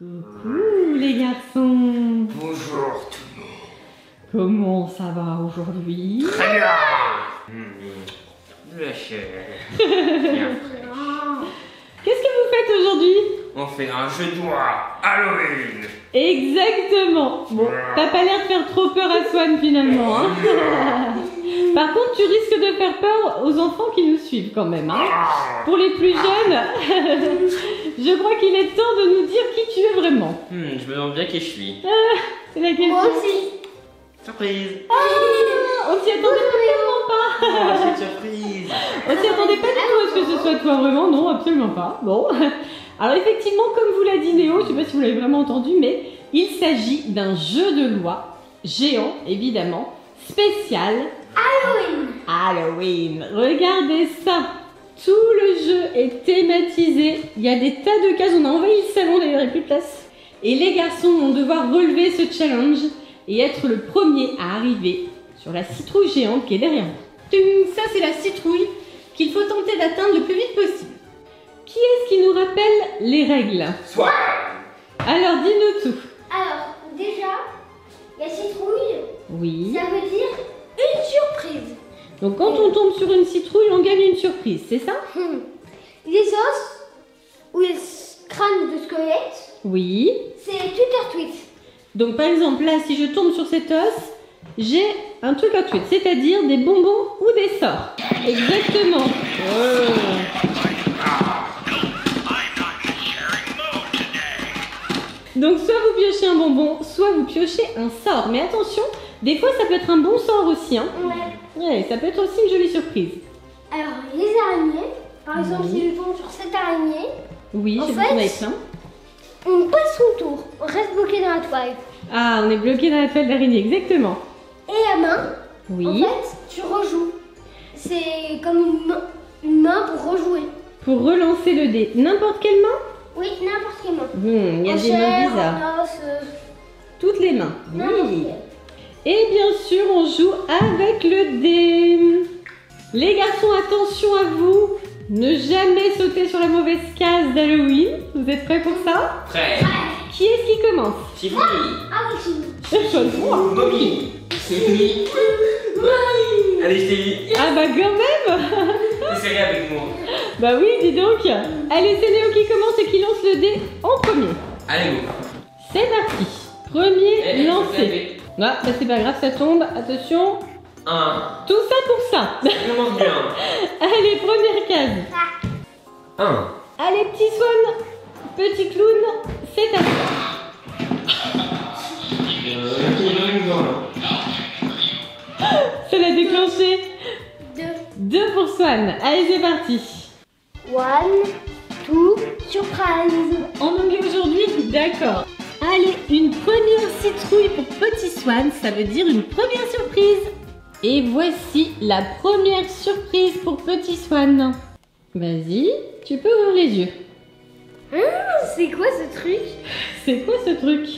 Coucou les garçons Bonjour tout le monde. Comment ça va aujourd'hui? Très bien. Mmh. La chair. Bien. Qu'est-ce que vous faites aujourd'hui? On fait un jeu de doigts Halloween. Exactement Bon, t'as pas l'air de faire trop peur à Swan finalement, hein Par contre, tu risques de faire peur aux enfants qui nous suivent quand même, hein Ah. Pour les plus jeunes, je crois qu'il est temps de nous dire qui tu es vraiment. Hmm, je me demande bien qui je suis. C'est la question. Moi aussi. Surprise. Ah, on s'y attendait tellement pas Oh, c'est une surprise. On s'y attendait pas du tout à ce que ce soit toi vraiment, non, absolument pas. Bon. Alors effectivement, comme vous l'a dit Néo, je sais pas si vous l'avez vraiment entendu, mais il s'agit d'un jeu de loi géant, évidemment, spécial Halloween. Halloween. Regardez ça. Tout le jeu est thématisé. Il y a des tas de cases. On a envahi le salon, d'ailleurs, il n'y a plus de place. Et les garçons vont devoir relever ce challenge et être le premier à arriver sur la citrouille géante qui est derrière. Tung, Ça, c'est la citrouille qu'il faut tenter d'atteindre le plus vite possible. Qui est-ce qui nous rappelle les règles? Soit. Alors, dis-nous tout. Alors, déjà, la citrouille, Oui. ça veut dire une surprise. Donc, quand on tombe sur une citrouille, on gagne une surprise, c'est ça? Hmm. Les os ou les crânes de squelette, Oui. c'est Twitter tweet. Donc par exemple là, si je tombe sur cet os, j'ai un truc à tweet, c'est-à-dire des bonbons ou des sorts. Exactement. Donc soit vous piochez un bonbon, soit vous piochez un sort. Mais attention, des fois ça peut être un bon sort aussi. Hein. Ouais. Ouais, ça peut être aussi une jolie surprise. Alors, les araignées, par exemple, si je tombe sur cette araignée, Oui, En j'ai vu avait plein. on passe son tour, on reste bloqué dans la toile. Ah, on est bloqué dans la toile d'araignée, exactement. Et la main, en Oui, fait, tu rejoues. C'est comme une main, une main pour rejouer. pour relancer le dé. N'importe quelle main? Oui, n'importe quelle main. Hmm, Il y a En des chair, mains bizarres. en os, euh, Toutes les mains. Oui. Et bien sûr, on joue avec le dé. Les garçons, attention à vous. Ne jamais sauter sur la mauvaise case d'Halloween. Vous êtes prêts pour ça Prêt. Qui est-ce qui commence Tiffany. Ah oui, moi. Mommy. Allez, je t'ai dit. Ah bah quand même Essayez avec moi. Bah oui, dis donc. Allez, c'est Néo qui commence et qui lance le dé en premier. Allez, go. C'est parti. Premier Eh, faut lancé. Taper. Ah, ça c'est pas grave, ça tombe. Attention. Un. Tout ça pour ça. Ça commence bien. Allez, première case. Un. Allez, petit swan, petit clown, c'est à toi. Ça l'a déclenché. deux. Deux pour swan. Allez, c'est parti. One, two, surprise. En anglais aujourd'hui D'accord. Allez, une première citrouille pour petit swan, ça veut dire une première surprise. Et voici la première surprise pour petit swan. Vas-y, tu peux ouvrir les yeux. Hum, c'est quoi ce truc? C'est quoi ce truc?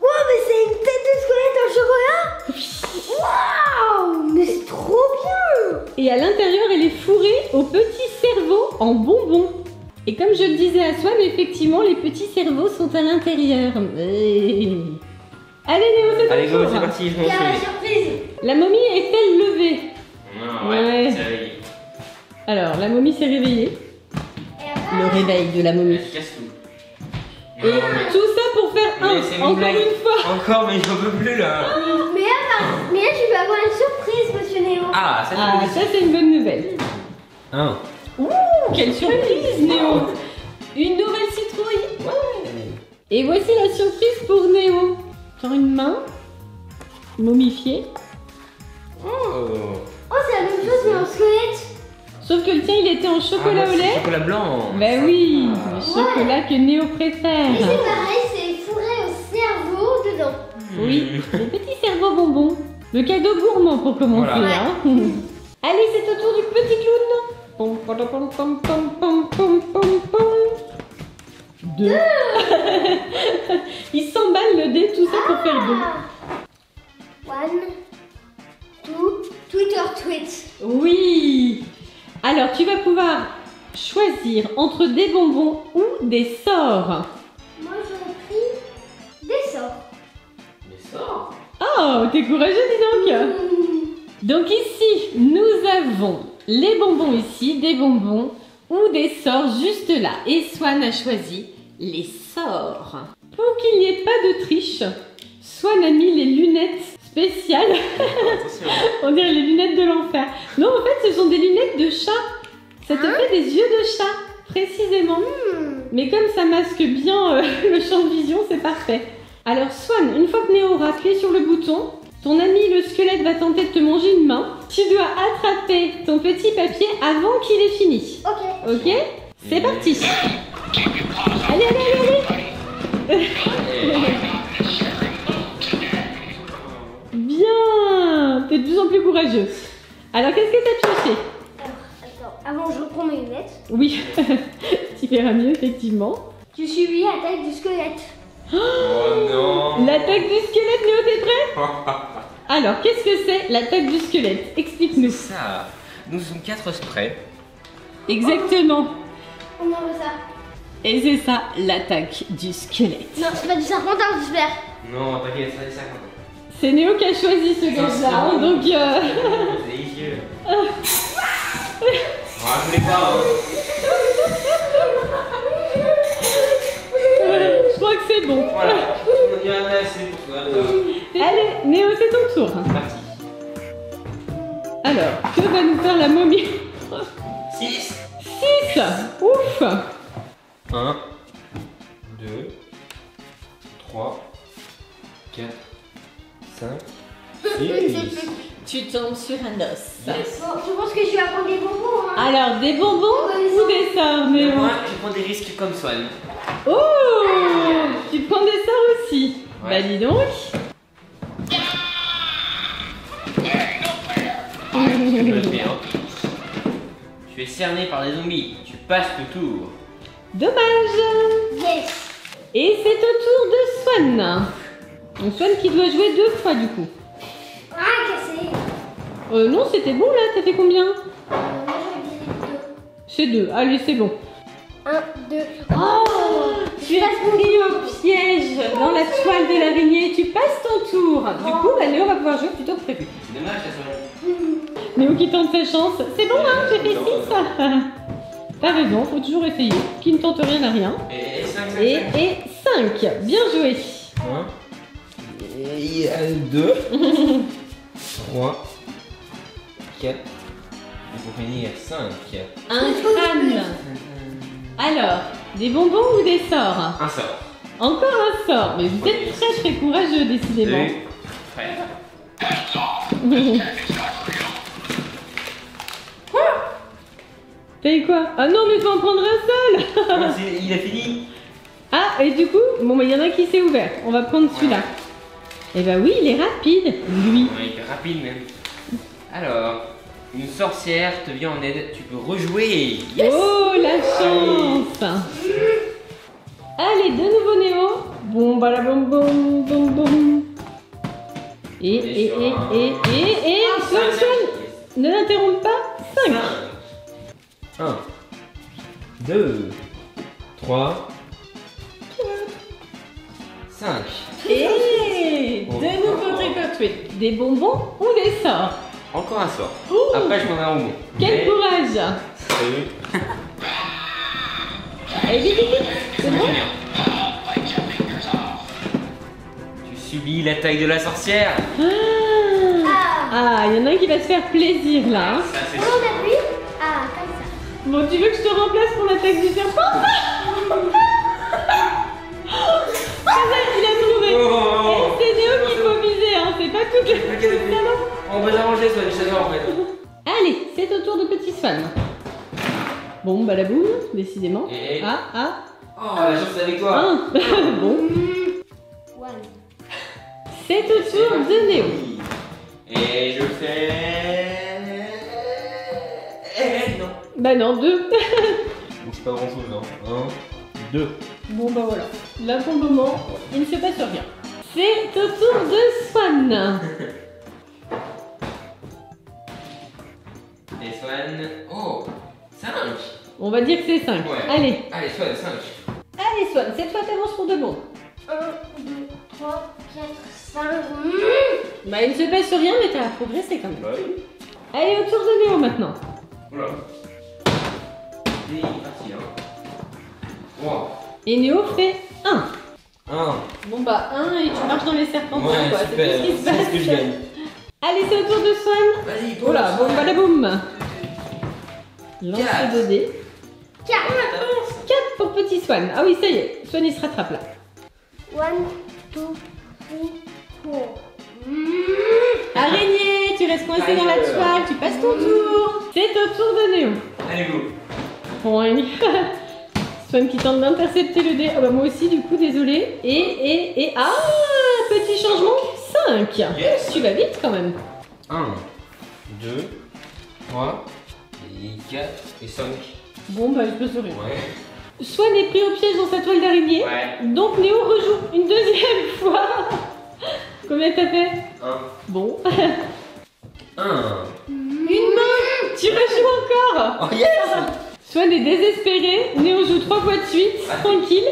Wow, mais c'est une tête de squelette en chocolat? Waouh, mais c'est trop bien Et à l'intérieur, elle est fourrée au petit cerveau en bonbons. Et comme je le disais à Swan, effectivement, les petits cerveaux sont à l'intérieur. Eh. Allez, Néo, c'est Allez, go, c'est parti, je la m'en surprise La momie est-elle levée Non, Ouais. ouais, c'est réveillé. Alors, la momie s'est réveillée. Et après, Le réveil de la momie. Je casse tout. Et Non, mais- tout ça pour faire un, Mais c'est une encore blague. une fois. Encore, mais j'en peux plus là. mais là, mais là, tu vas avoir une surprise, monsieur Néo Ah, ça Ah, ça c'est une bonne nouvelle. Un. Quelle surprise, Néo Une nouvelle citrouille Et voici la surprise pour Néo. Sur une main, momifiée. Oh. Oh, c'est la même chose, mais en squelette Sauf que le tien, il était en chocolat Ah, au bah, lait. Chocolat blanc. Bah oui, Ah. le chocolat que Néo préfère. Et c'est pareil, c'est fourré au cerveau dedans. Oui, le petit cerveau bonbon. Le cadeau gourmand pour commencer. Voilà. hein. Allez, c'est au tour du petit clown. Deux. deux. Il s'emballe le dé tout ça pour faire deux. Ah. One, two, Twitter tweet. Oui. Alors tu vas pouvoir choisir entre des bonbons ou des sorts. Moi j'ai pris des sorts. Des sorts? Oh, t'es courageux dis donc. Mmh. Donc ici, nous avons les bonbons ici, des bonbons ou des sorts juste là. Et Swan a choisi les sorts. Pour qu'il n'y ait pas de triche, Swan a mis les lunettes spéciales. On dirait les lunettes de l'enfer. Non, en fait, ce sont des lunettes de chat. Ça te fait des yeux de chat, précisément. Hmm. Mais comme ça masque bien euh, le champ de vision, c'est parfait. Alors Swan, une fois que Néo aura appuyé sur le bouton, ton ami le squelette va tenter de te manger une main. Tu dois attraper ton petit papier avant qu'il ait fini. Ok. Ok? C'est parti. Allez, allez, allez, allez. Bien T'es de plus en plus courageux. Alors qu'est-ce que t'as pioché Alors, attends. Avant, je reprends mes lunettes. Oui, tu verras mieux effectivement. Je suis lui à taille du squelette. Oh non. L'attaque du squelette, Néo, t'es prêt? Alors, qu'est-ce que c'est l'attaque du squelette? Explique-nous. Ça. Nous sommes quatre sprays. Exactement. On envoie ça. Et c'est ça, l'attaque du squelette. Non, c'est pas du serpentard, j'espère. Non, t'inquiète, ça, ça. C'est Néo qui a choisi ce gage-là, hein, donc euh, C'est délicieux. Ah, je voulais pas. Hein. C'est bon. Voilà. On y en a assez pour toi. Allez, Néo, c'est ton tour. C'est parti. Alors, que va nous faire la momie? 6. 6 Ouf 1, 2, 3, 4, 5, 6. Tu tombes sur un os. Bon, je pense que je vais apprendre des bonbons. Hein. Alors, des bonbons ou des sorts, Néo? Moi, je prends des risques comme Swan. Oh Tu prends des sorts aussi Ouais. Bah dis donc fais, hein. Tu es cerné par des zombies. Tu passes le tour. Dommage Yes. Et c'est au tour de Swan. Donc Swan qui doit jouer deux fois du coup. Ah, cassé. Euh, non, c'était bon là, t'as fait combien? Euh. C'est deux, allez c'est bon. Un, deux. Oh Tu es pris au piège dans la toile de l'araignée, tu passes ton tour. Du coup, bah, Néo va pouvoir jouer plutôt que prévu. C'est dommage, ça. Néo qui tente sa chance. C'est bon, hein, j'ai fait 6. T'as raison, faut toujours essayer. Qui ne tente rien n'a rien. Et 5, 5, Et, 5. et 5. Bien joué. 1. Et 2. 3. 4. Il faut finir 5. Un crâne. Alors, des bonbons ou des sorts? Un sort. Encore un sort. Mais vous êtes très très courageux, décidément. Deux. Prêt. T'as eu quoi? Ah non, mais faut en prendre un seul Il a fini. Ah, et du coup, bon, bah, il y en a qui s'est ouvert. On va prendre celui-là. Eh bah oui, il est rapide, lui. Ouais, il est rapide même. Alors, une sorcière te vient en aide. Tu peux rejouer. Yes. Oh, la chance Allez, de nouveau Néo. Bon, bah la boum boum boum boum. Et, et, et, et, et, et. Swan, ne l'interromps pas. 5. 1, 2, 3, 5. Et de nouveau trick or. Des bonbons ou des sorts? Encore un sort. Ouh. Après, je prendrai un bonbon. Quel Mais- courage Salut. Allez, vite, vite, vite C'est bon Tu subis l'attaque de la sorcière. Ah, Ah, il y en a un qui va se faire plaisir là. hein. Ça, c'est On appuie. Ah, comme ça. Bon, tu veux que je te remplace pour l'attaque du serpent? Ah, ça, il a trouvé Oh. Et c'est Néo qu'il faut viser, hein, c'est pas toutes les... Non, non. On peut s'arranger, Swan, je t'adore en fait. Allez, c'est au tour de Petit Swan. Bon, bah la boum, décidément. Et- Ah, ah, Oh, la chance c'est avec toi. un. bon, One. c'est au tour de Néo. Et je fais. Eh, non. Bah non, deux. Bouge pas grand chose, hein. 1, 2. Bon, bah voilà. Là, pour le moment, il ne se passe rien. C'est au tour de Swan. Oh 5 On va dire que c'est 5. Ouais. Allez, Allez, Swan, 5. allez Swan, cette fois t'avances pour de bon. 1, 2, 3, 4, 5. Mmh. Bah, il ne se passe rien, mais t'as progressé quand même. Allez, au tour de Néo maintenant. Oula. Et parti, hein. Wow. Et Néo fait 1. Un. Bon bah 1 et tu marches dans les serpentins Ouais, quoi, c'est ce qui se passe. ce que je gagne. Allez, c'est au tour de Swan. Vas-y, là, bon la boum. Lance Quatre. 2 dés. 4. 4 pour petit Swan. Ah oui, ça y est, Swan il se rattrape là. 1, 2, 3, 4. Mmh. Araignée, tu restes coincé dans la toile, tu passes ton tour. C'est au tour de Néo. Allez, go. Point. Swan qui tente d'intercepter le dé. Ah bah moi aussi du coup, désolé. Et, et, et... Ah Petit changement 5. Yes. Tu vas vite quand même. 1, 2, 3, et 4, et 5. Bon bah il peut sourire. Ouais. Swan est pris au piège dans sa toile d'araignée. Ouais. Donc Néo rejoue une deuxième fois. Combien t'as fait? 1. Bon. 1. Une main Tu rejoues encore Oh yes Swan est désespéré. Néo joue trois fois de suite, tranquille.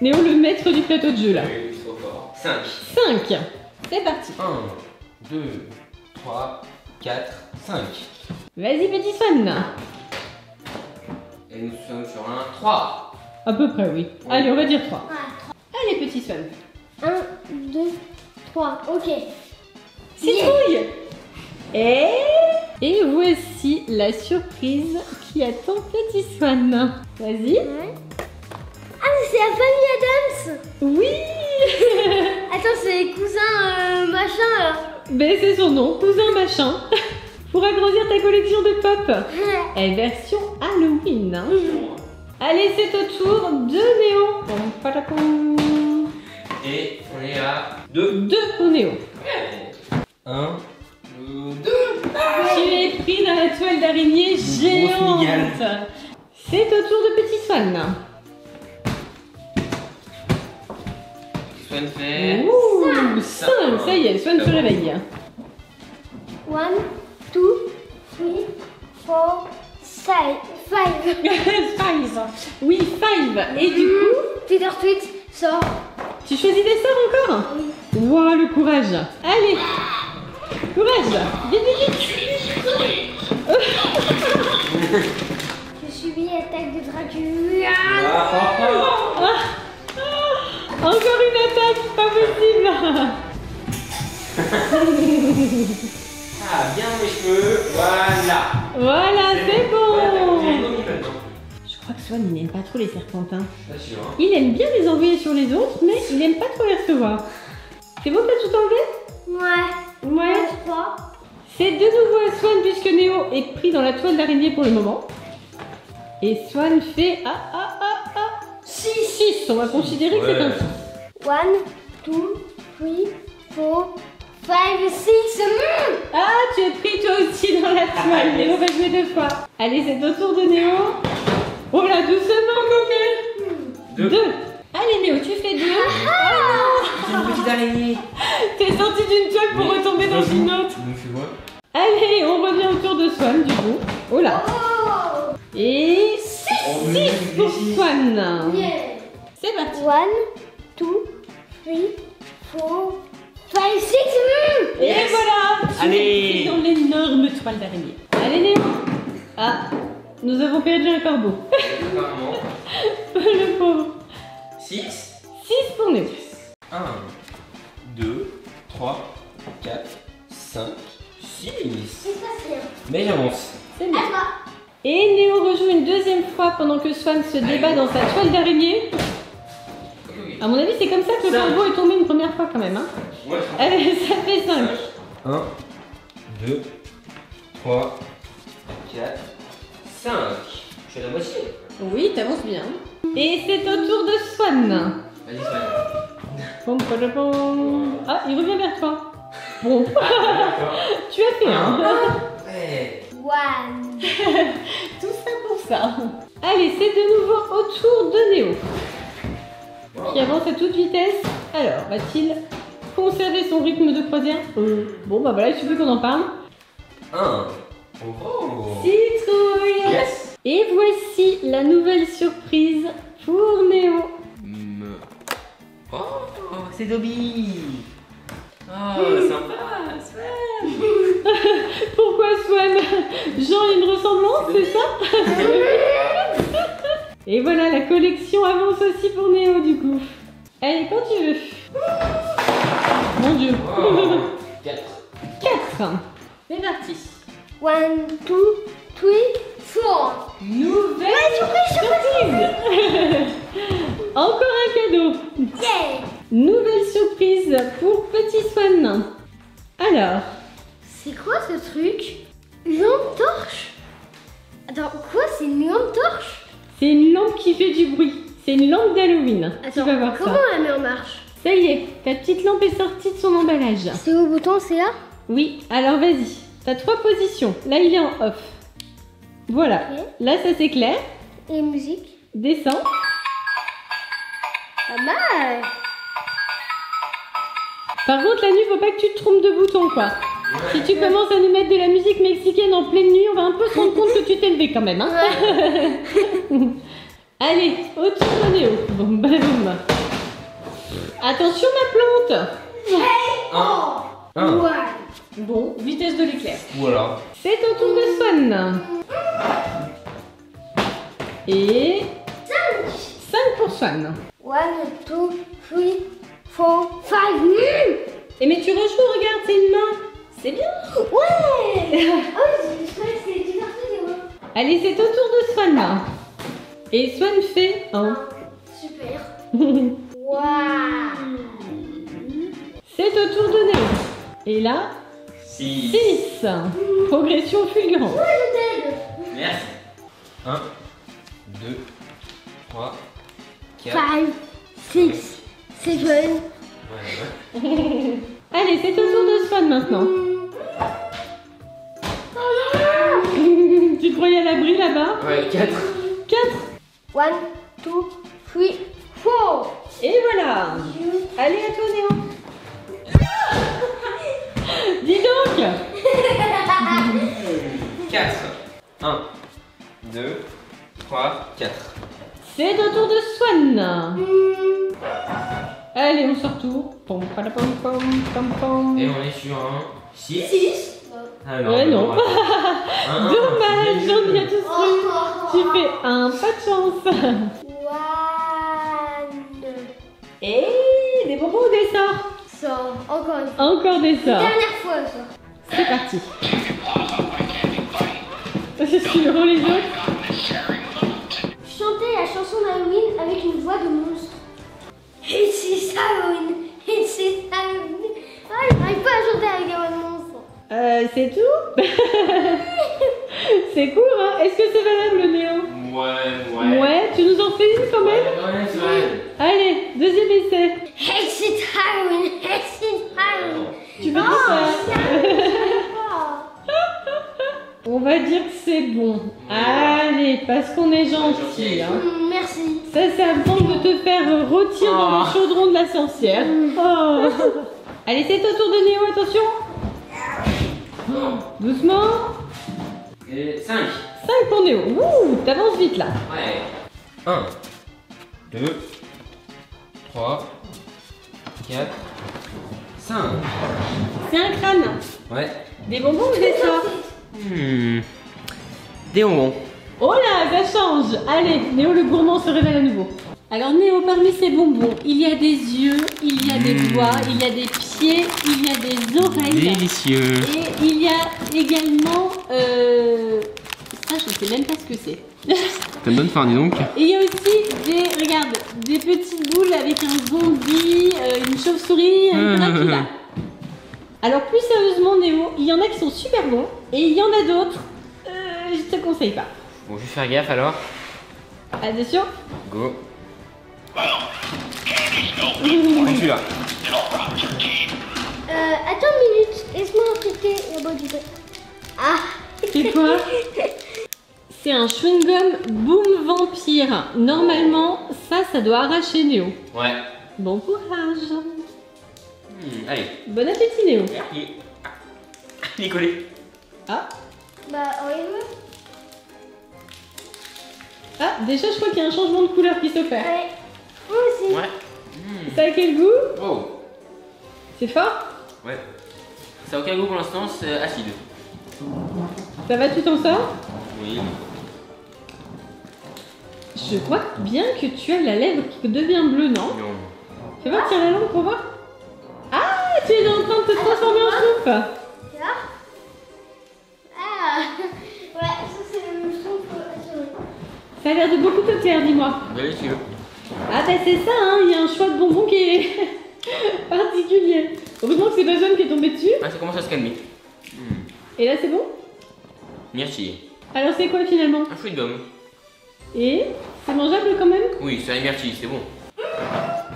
Néo le maître du plateau de jeu là. Oui, trop fort. 5. 5. C'est parti. 1, 2, 3, 4, 5. Vas-y petit Swan. Et nous sommes sur un 3. À peu près oui. Allez, on va dire 3. Ah, Allez petit Swan. 1, 2, 3. Ok. Citrouille Et... Et voici la surprise qui attend petit Swan. Vas-y. Ouais. Ah, mais c'est la famille Adams Oui Attends, c'est cousin euh, machin là. Ben c'est son nom, cousin machin. Pour agrandir ta collection de pop. Et version Halloween. hein. Allez, c'est au tour de Néo. Et on est à 2. Deux pour Néo. 1, 2. Tu es pris dans la toile d'araignée géante. C'est au tour de Petit Swan. Swan fait. Ouh, 5, ça y est, Swan se réveille. 1, 2, 3, 4, 5. 5. Five. Oui, five. Et du coup, Peter Tweet sort. tu choisis des sorts encore Waouh, le courage. Allez. Courage. Vite, vite, vite. Je subis l'attaque de Dracula. Ah, Encore une attaque, pas possible. Ah, bien mes cheveux. Voilà. Voilà, c'est bon. Je crois que Swan, il n'aime pas trop les serpentins. Pas sûr. hein. Il aime bien les envoyer sur les autres, mais il n'aime pas trop les recevoir. C'est bon, t'as tout enlevé? Ouais. Ouais. Je crois. C'est de nouveau à Swan puisque Néo est pris dans la toile d'araignée pour le moment. Et Swan fait ah ah ah ah 6 6 On va considérer que c'est un Ouais. 6. 1, 2, 3, 4, 5, 6. Ah, tu es pris toi aussi dans la toile. Néo va jouer deux fois. Allez, c'est au tour de Néo. Oh là, doucement, coquin. Deux. Deux. Allez, Néo, tu fais deux. C'est une petite araignée. T'es sorti d'une toile pour retomber dans une autre. Allez, on revient au tour de Swan du coup. Oh là. Oh. Et 6 Oh, 6 pour Swan. Yeah. C'est parti. 1, 2, 3, 4, 5, 6. Et Yes. voilà. Allez. dans l'énorme toile d'araignée. Allez, Néo. Ah, nous avons perdu un corbeau. Apparemment. Le pauvre. 6. 6 pour Néo. 1, 2, 3, 4, 5, 6. C'est facile. Mais j'avance. C'est toi. Et Néo rejoue une deuxième fois pendant que Swan se débat dans sa toile d'araignée. Oui. À mon avis, c'est comme ça que le Cinq. corbeau est tombé une première fois quand même. Hein. Ouais. Allez, ça fait 5. 1, 2, 3, 4, 5. Je suis à la moitié. Oui, t'avances bien. Et c'est au tour de Swan. Vas-y, Swan. Pom, pom, pom. Ah, il revient vers toi. Bon, D'accord. tu as fait un. Ouais. 1. Tout ça pour ça. Allez, c'est de nouveau au tour de Néo, qui avance à toute vitesse. Alors, va-t-il conserver son rythme de croisière? Euh, Bon, bah voilà, il suffit qu'on en parle. 1. Oh. Citrouille Yes. Et voici la nouvelle surprise pour Néo. Me- Oh, c'est Dobby. Oh, sympa, Swan. Pourquoi Swan? Jean, il y a une ressemblance, c'est ça? Et voilà, la collection avance aussi pour Néo du coup. Allez, quand tu veux. Mon dieu. Oh, 4. 4. C'est parti. One, two, three, four. Nouvelle surprise Encore un cadeau. Yeah. Nouvelle surprise pour Petit Swan. Alors, C'est quoi ce truc? Une lampe torche? Attends, quoi? C'est une lampe torche? C'est une lampe qui fait du bruit. C'est une lampe d'Halloween. Tu vas voir comment ça. on la met en marche Ça y est, ta petite lampe est sortie de son emballage. C'est au bouton, c'est là Oui, alors vas-y. T'as trois positions. Là, il est en off. Voilà. Là, ça s'éclaire. Et musique Descends. Pas mal Par contre, la nuit, faut pas que tu te trompes de bouton, quoi. Si tu commences à nous mettre de la musique mexicaine en pleine nuit, on va un peu se rendre compte que tu t'es levé quand même. Hein Allez, de Néo. Boum, bada, boum. Attention, ma plante. 1. 1. Ouais Bon, vitesse de l'éclair. Alors C'est au tour de Swan. Et 5 pour Swan. One, two, three, four, five. Mmh. Et mais tu rejoues, regarde, c'est une main. C'est bien. Ouais Oh, je croyais que c'était du mains. Allez, c'est au tour de Swan là. Et Swan fait 1. Super Waouh C'est au tour de Néo. Et là, 6. 6. Progression fulgurante. Moi, je t'aide Merci. 1, 2, 3, 4. Five, six, seven. Ouais, ouais. Allez, c'est au tour de Swan maintenant. Te croyais à l'abri là-bas Ouais, 4. 4. One, two, three, four. Et voilà. Allez, à toi Néo. Dis donc 4. 1, 2, 3, 4. C'est au tour de Swan. Allez, on se retourne. Pom, pom, pom, pom, pom. Et on est sur un 6. Six. Ah Ouais, non. Un, un, Dommage, un, j'en ai à tous cru. Oh. Tu fais un, pas de chance. One. Et des bonbons ou des sorts Sort. Encore une fois. Encore des sorts. Dernière fois, ça. C'est parti. Je suis drôle les autres. Chanter la chanson d'Halloween avec une voix de monstre. It's Halloween. It's Halloween. Ah, il n'arrive pas à chanter avec la voix de monstre. Euh, c'est tout? C'est court, hein? Est-ce que c'est valable, Néo Ouais, ouais. Ouais, tu nous en fais une quand Ouais, même? Ouais, c'est vrai. Allez, deuxième essai. It's is Halloween. Halloween. Tu veux Oh, ça On va dire que c'est bon. Allez, parce qu'on est gentil. Hein. Mm, Merci. Ça, c'est avant de te faire rôtir dans le Oh. chaudron de la sorcière. Oh. Allez, c'est au tour de Néo, attention. Doucement. Et 5. 5 pour Néo. Ouh, t'avances vite là. Ouais. 1, 2, 3, 4, 5. C'est un crâne. Ouais. Des bonbons ou des sorts Hmm. Des bonbons. Oh là, ça change. Allez, Néo le gourmand se révèle à nouveau. Alors Néo, parmi ces bonbons, il y a des yeux, il y a des Mm. doigts, il y a des pieds, il y a des oreilles. Délicieux. Et il y a également... Euh... Ça, je sais même pas ce que c'est. T'as une bonne fin, dis donc. Et il y a aussi des, regarde, des petites boules avec un zombie, euh, une chauve-souris, un Dracula. Alors plus sérieusement Néo, il y en a qui sont super bons et il y en a d'autres, euh, je te conseille pas. Bon, je vais faire gaffe alors. Attention. Go. Je suis là. Euh, attends une minute. Laisse-moi appliquer la boîte du pain. Ah. C'est quoi C'est un chewing-gum Boom Vampire. Normalement, ça, ça doit arracher Néo. Ouais. Bon courage. Hmm, allez. Bon appétit Néo. Il est... Il est collé. Ah, Bah, regarde. ah déjà je crois qu'il y a un changement de couleur qui s'opère. Ouais. Moi aussi. Ouais. Ça a quel goût Oh C'est fort Ouais. Ça a aucun goût pour l'instant, c'est acide. Ça va, tu t'en sors Oui. Je crois bien que tu as la lèvre qui devient bleue, non Non. Fais voir, tire la langue pour voir. Ah, tu es en train de te transformer en soupe Tu vois Ah Ouais, ça c'est le souffle assuré. Ça a l'air de beaucoup te plaire, dis-moi. Délicieux. Ah bah c'est ça, hein, il y a un choix de bonbons qui est particulier. Heureusement que c'est pas jaune qui est tombé dessus. Ah, ça commence à se calmer. Hmm. Et là c'est bon? Myrtille. Alors c'est quoi finalement? Un fruit de gomme. Et c'est mangeable quand même? Oui, c'est la myrtille, c'est bon.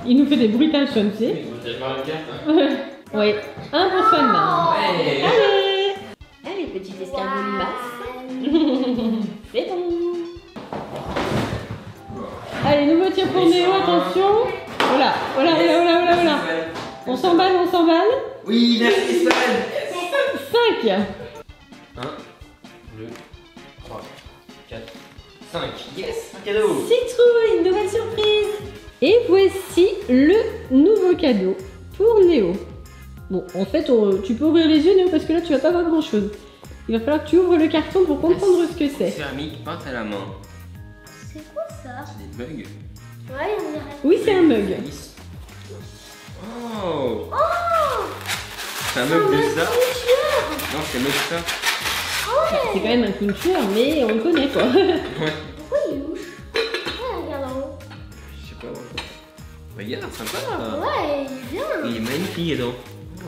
Il nous fait des bruitages, Sean, tu sais. Oui, un pour Swan. Ouais. Allez Allez, petit escargot limace. C'est bon Allez, nouveau tir pour Néo, attention Voilà, voilà, voilà, voilà, voilà. On s'emballe, on s'emballe. Oui, merci Swan 5 1, 2, 3, 4, 5. Yes Un cadeau Citrouille, nouvelle surprise Et voici le nouveau cadeau pour Néo. Bon, en fait, on- tu peux ouvrir les yeux, Néo, parce que là, tu vas pas voir grand-chose. Il va falloir que tu ouvres le carton pour comprendre ce que c'est. Céramique peinte à la main. C'est quoi ça C'est des bugs. Ouais, on dirait. Oui, c'est un mug. Oh Oh C'est un mug de ça Non, c'est un mug de ça. C'est quand même un tueur, mais on le connaît, quoi. Ouais. Pourquoi il est louche? Ouais, regarde en haut. Je sais pas. Regarde, sympa Ouais, il est bien. Il est magnifique dedans.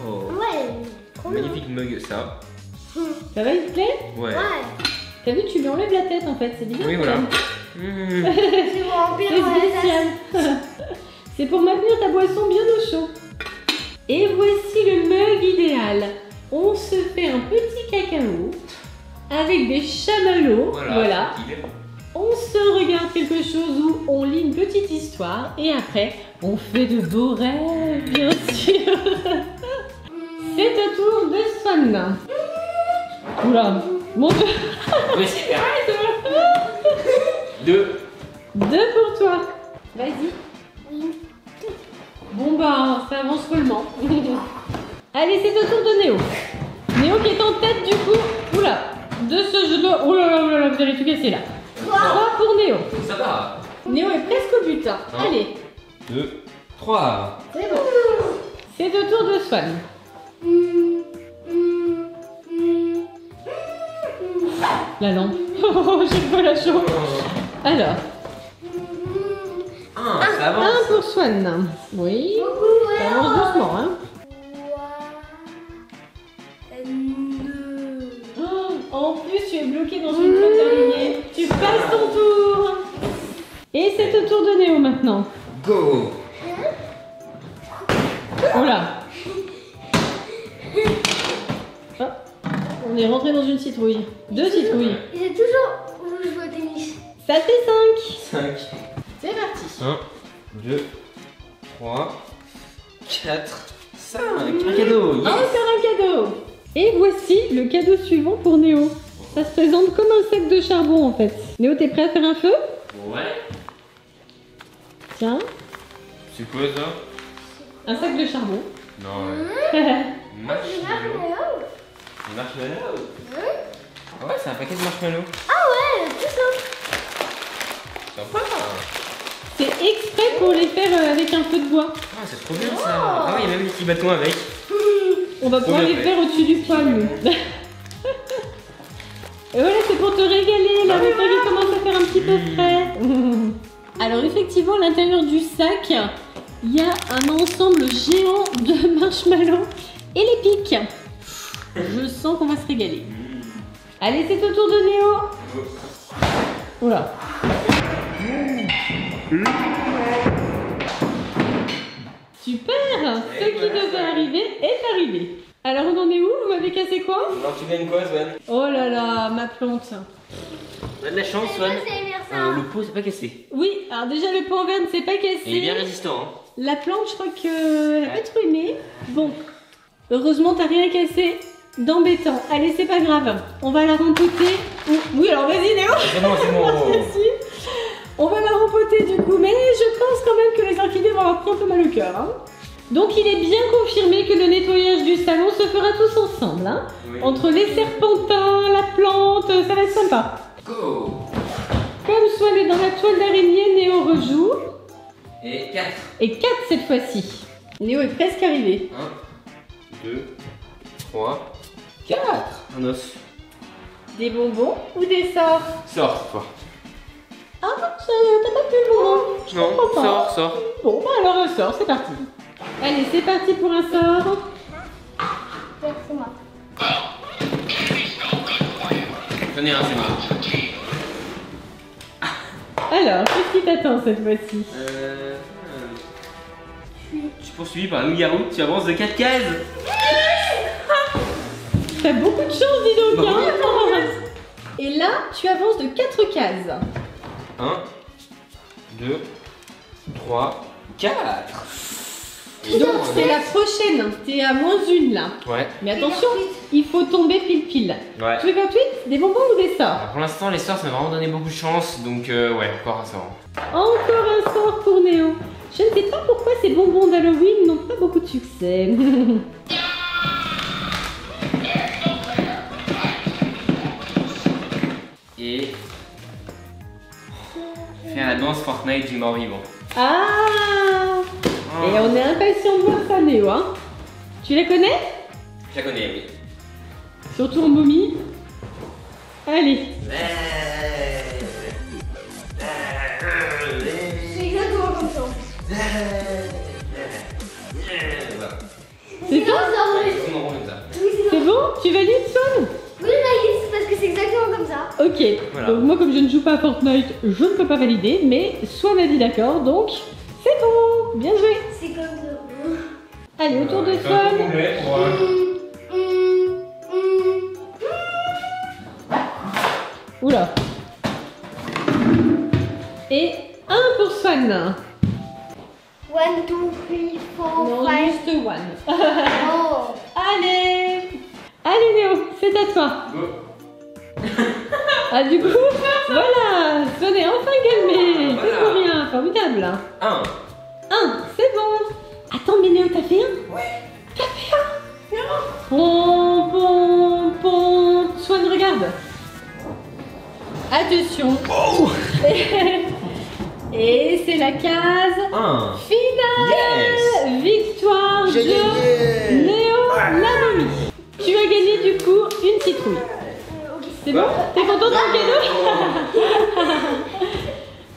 Oh Ouais, trop bien. Magnifique mug, ça. Hum, Ça va, il te plaît? Ouais. Ouais, T'as vu, tu lui enlèves la tête, en fait. C'est bizarre. Oui, voilà. Mmh. c'est pour remplir C'est la tasse. spécial. C'est pour maintenir ta boisson bien au chaud. Et voici le mug idéal. On se fait un petit cacao avec des chamallows. Voilà. On se regarde quelque chose où on lit une petite histoire et après on fait de beaux rêves, bien sûr. C'est au tour de Swan. Oula, mon Dieu. Oui, super. Deux. Deux pour toi. Vas-y. Bon bah, ça avance follement. Allez, c'est au tour de Néo. Néo qui est en tête du coup. Oula, de ce jeu de... Là, oh là, vous allez tout casser là. Quoi 3 pour Néo. Ça va. Néo est presque au but. hein. Un. Allez, Deux. Trois. c'est bon. C'est au tour de Swan. La lampe. Oh, j'ai pas la chaud. Alors. Un, ça un pour Swan. Oui, ça avance doucement. Hein. Oh, en plus, tu es bloqué dans une première lignée. Tu passes ton tour. Et c'est au tour de Néo maintenant. Go. Oh là Oh, On est rentré dans une citrouille. Deux citrouilles. Il est toujours Ça fait 5. Cinq. C'est parti. Un, deux, trois, quatre, cinq. Un cadeau. Yes. Encore un cadeau. Et voici le cadeau suivant pour Néo. Ça se présente comme un sac de charbon en fait. Néo, t'es prêt à faire un feu? Ouais. Tiens, C'est quoi ça? Un sac de charbon. Non. Hum, Marshmallow. marshmallow. Des marshmallows Hum. Ah Ouais, c'est un paquet de marshmallows. Ah ouais, tout ça. Sympa. C'est exprès pour les faire euh, avec un feu de bois. Ah, c'est trop bien ça. Ah il y a même des petits bâtons avec. On va pouvoir les faire au-dessus du poêle. Et voilà, c'est pour te régaler. La repas qui commence à faire un petit peu frais. Alors effectivement, à l'intérieur du sac, il y a un ensemble géant de marshmallows et les pics. Je sens qu'on va se régaler. Allez, c'est au tour de Néo. Oula. Super Ce qui devait arriver est arrivé. Alors on en est où? Vous m'avez cassé quoi? Alors tu gagnes quoi, Swan? Oh là là, ma plante. On a de la chance, Swan. Euh, le pot, c'est pas cassé. Oui, alors déjà le pot en verre ne s'est pas Et il est bien cassé. résistant. Hein. La plante, je crois qu'elle a pas être ruinée. Bon, heureusement t'as rien cassé d'embêtant. Allez, c'est pas grave. On va la rempoter. Oh, Oui, alors vas-y Néo C'est bon, c'est bon. On va la rempoter du coup, mais je pense quand même que les orchidées vont avoir pris un peu mal au cœur. hein. Donc il est bien confirmé que le nettoyage du salon se fera tous ensemble. hein. Oui. Entre les serpentins, la plante, ça va être sympa. Go Comme est dans la toile d'araignée, Néo rejoue. Et 4. Et 4 cette fois-ci. Néo est presque arrivé. 1, 2, 3, 4. Un os. Des bonbons ou des sorts? Sors, toi. Ah, t'as pas pu le bonbon Je Non, comprends pas. sors, sors. Bon, bah alors un sort, c'est parti. Allez, c'est parti pour un sort. Ouais, c'est moi. J'en ai un, c'est moi. Alors, qu'est-ce qui t'attend cette fois-ci? Euh. Je suis poursuivi par un loup-garou, tu avances de 4 cases. T'as beaucoup de chance, dis donc. Bah hein Et là, tu avances de 4 cases. 1, 2, 3, 4. Donc, c'est la prochaine. T'es à moins une là. Ouais. Mais attention, il faut tomber pile pile. Ouais. Trigger tweet, des bonbons ou des sorts? Alors, pour l'instant, les sorts, ça m'a vraiment donné beaucoup de chance, donc euh, ouais, encore un sort. Encore un sort pour Néo. Je ne sais pas pourquoi ces bonbons d'Halloween n'ont pas beaucoup de succès. Et. La danse Fortnite du mort-vivant. ah Et on est impatient de voir ça, Néo. Hein. Tu la connais? Je la connais, oui. Surtout en momie. Allez. C'est exactement comme ça. C'est bon? C'est bon? Tu valides, Swan Oui, Maïs, parce que c'est exactement comme ça. Ok. Voilà. Donc moi, comme je ne joue pas à Fortnite, je ne peux pas valider, mais Swan a dit d'accord, donc c'est bon. Bien joué. C'est comme ça. Allez, autour de pour, euh. Oula. Et un pour Swan. One, two, three, four, Non, five. juste one. Oh. Allez Allez Néo, c'est à toi. Go. Ah du coup, voilà, Swan est enfin calmé. Voilà. C'est pour rien, formidable. 1. Un, c'est bon. Attends, mais Néo, t'as fait un Ouais. T'as fait un Pom, pom, pom. Swan, regarde. Attention. Et c'est la case 1. finale. Victoire de gagné. Néo la momie. Tu as gagné du coup une citrouille. C'est bon T'es content de ton cadeau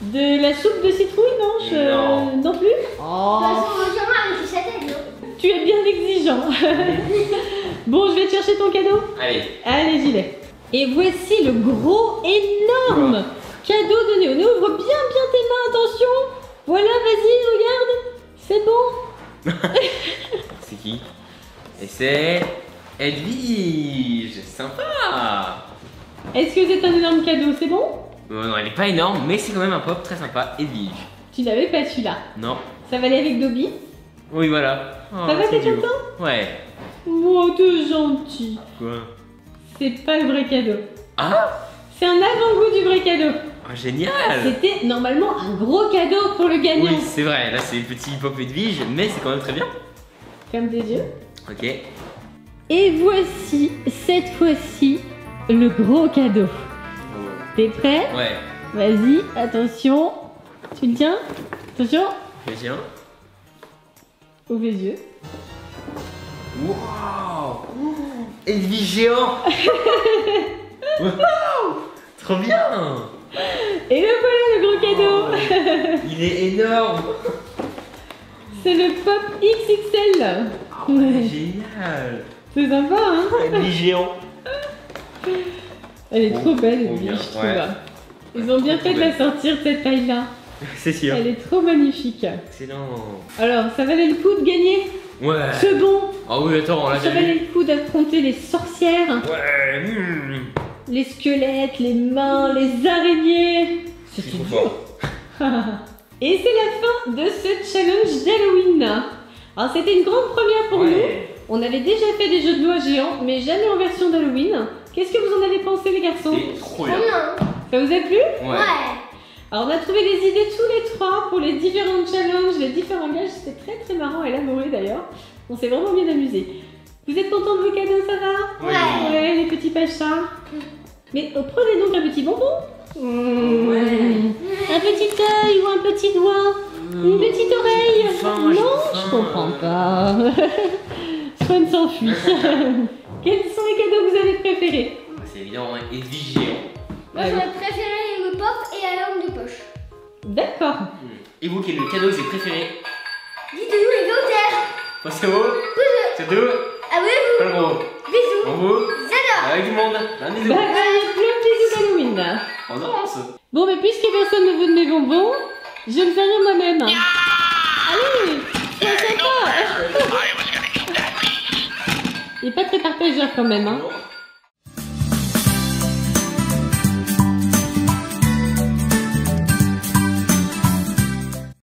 De la soupe de citrouille, non Je... Non. plus De Oh toute façon, avec châtaignes. hein. Tu es bien exigeant. bon, je vais te chercher ton cadeau. Allez. Allez, j'y vais. Et voici le gros, énorme cadeau de Néo. Néo, ouvre bien, bien tes mains, attention. Voilà, vas-y, regarde. C'est bon. C'est qui? Et c'est. Edwige Sympa Est-ce que c'est un énorme cadeau C'est bon? Bon, non, elle est pas énorme, mais c'est quand même un pop très sympa. Edwige. Tu n'avais pas celui-là? Non Ça va aller avec Dobby? Oui, voilà. Oh, Ça va, t'es content? Ouais. Oh, t'es gentil. Quoi? C'est pas le vrai cadeau. Ah? C'est un avant-goût du vrai cadeau. Oh, Génial C'était normalement un gros cadeau pour le gagnant. Oui, c'est vrai, là c'est petit pop Edwige, mais c'est quand même très bien. Comme tes yeux. Ok. Et voici, cette fois-ci, le gros cadeau. T'es prêt Ouais. Vas-y, attention. Tu le tiens Attention, Je tiens. ouvre les yeux. Waouh. Edwige géant. Waouh. Trop bien. Et le voilà le gros cadeau. Il est énorme. C'est le pop XXL Ah ouais, Génial. C'est sympa, hein. Edwige géant Elle est Trop- belle, Edwige, bien, je trouve. ouais. Ils ont bien fait de la sortir cette taille-là. C'est sûr. Elle est trop magnifique. Excellent. Alors, ça valait le coup de gagner Ouais. ce bon. Ah oui, attends, là Ça j'ai valait le coup d'affronter les sorcières, Ouais. hmm. les squelettes, les mains, les araignées. C'était trop fort. Et c'est la fin de ce challenge d'Halloween. Alors c'était une grande première pour nous. On avait déjà fait des jeux de loi géants, mais jamais en version d'Halloween. Qu'est-ce que vous en avez pensé les garçons C'est trop bien. Ça vous a plu Ouais. Ouais. Alors on a trouvé des idées tous les trois pour les différents challenges, les différents gages. C'était très très marrant à élaborer d'ailleurs. On s'est vraiment bien amusé. Vous êtes contents de vos cadeaux, ça va Oui. Ouais, les petits pachas. Mais euh, prenez donc un petit bonbon. Mmh. Ouais. Un petit œil ou un petit doigt. Une petite oreille. Faim, non, je comprends pas. Swan s'enfuit. Quels sont les cadeaux que vous avez préférés C'est évident, hein, Edwige géant. Moi, Ah j'aurais préféré le pop et la lampe de poche. D'accord. Et vous, quel est le cadeau que vous avez préféré Dites-nous les commentaires. Au C'est tout Abonnez-vous. Pas le gros. Bisous. Au vous J'adore. Avec du monde Un bisou Bah, bah, il y a plein de bisous d'Halloween. On avance Bon, mais puisque personne ne veut de mes bonbons, je vais me faire moi-même. Allez, sois sympa. Il est pas très partageur quand même, hein.